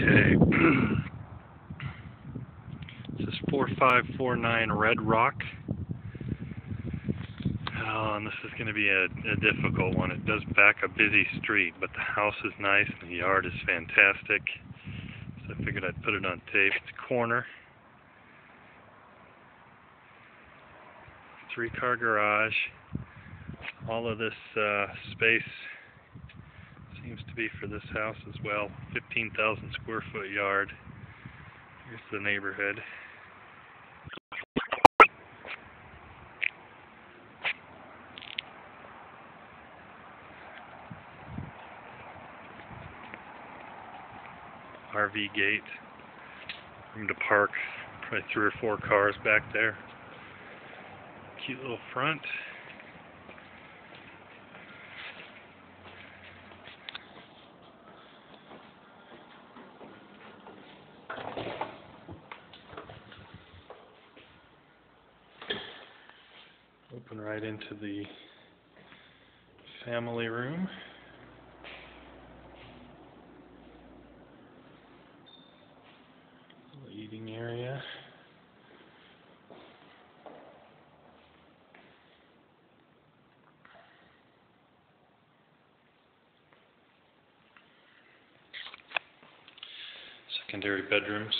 Okay. this is 4549 Red Rock. Oh, and this is going to be a, a difficult one. It does back a busy street, but the house is nice and the yard is fantastic. So I figured I'd put it on tape. It's a corner. Three car garage. All of this uh, space seems to be for this house as well. 15,000 square foot yard. Here's the neighborhood. RV gate. Room to park probably three or four cars back there. Cute little front. Open right into the family room. Eating area. Secondary bedrooms.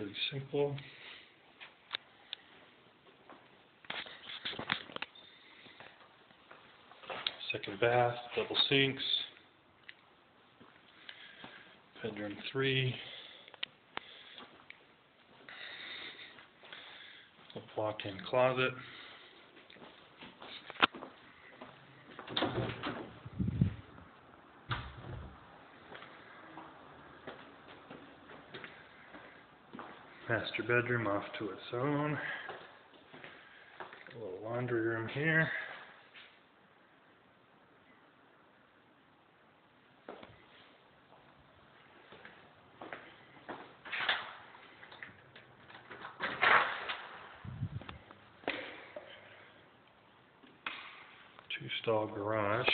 Pretty simple. Second bath, double sinks. Bedroom three. Walk-in closet. Master bedroom off to its own. A little laundry room here. Two stall garage.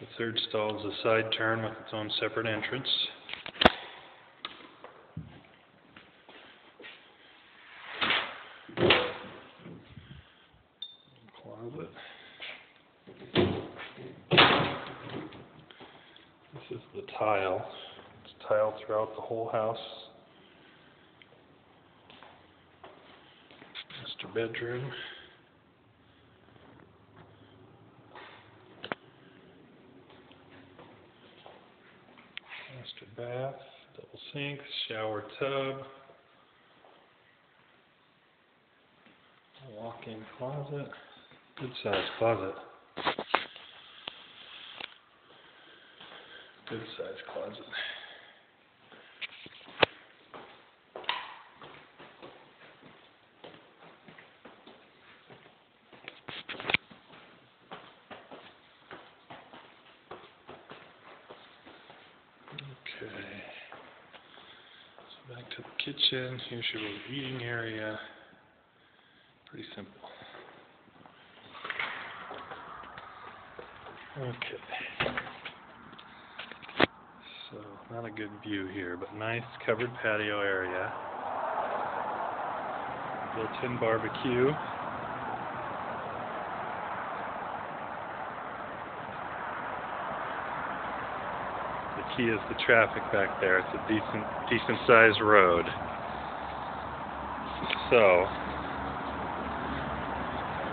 The third stall is a side turn with its own separate entrance. This is the tile. It's tile throughout the whole house. Master bedroom. Master bath, double sink, shower tub. Walk-in closet. Good sized closet. Good sized closet. Okay. So back to the kitchen. Here's your little eating area. Pretty simple. Okay. So, not a good view here, but nice covered patio area. Built-in barbecue. The key is the traffic back there. It's a decent, decent-sized road. So,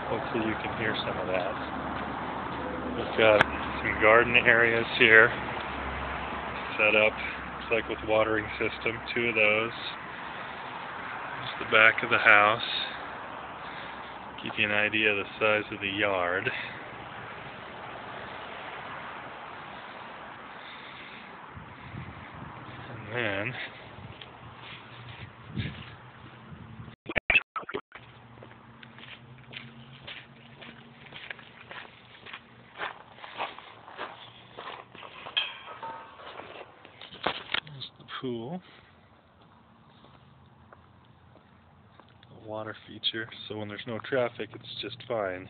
hopefully you can hear some of that. We've got some garden areas here set up. Looks like with watering system, two of those. There's the back of the house. Give you an idea of the size of the yard. And then Pool. water feature, so when there's no traffic, it's just fine.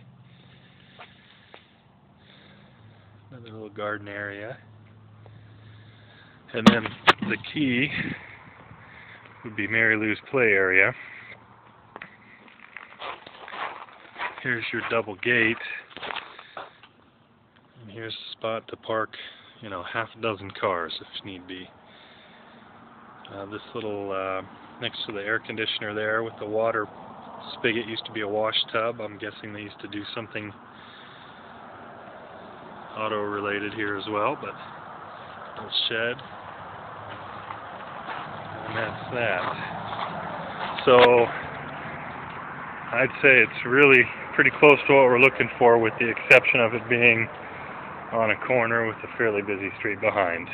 Another little garden area. And then the key would be Mary Lou's play area. Here's your double gate. And here's a spot to park, you know, half a dozen cars if need be. Uh, this little, uh, next to the air conditioner there with the water spigot used to be a wash tub. I'm guessing they used to do something auto related here as well, but little shed. And that's that. So I'd say it's really pretty close to what we're looking for with the exception of it being on a corner with a fairly busy street behind.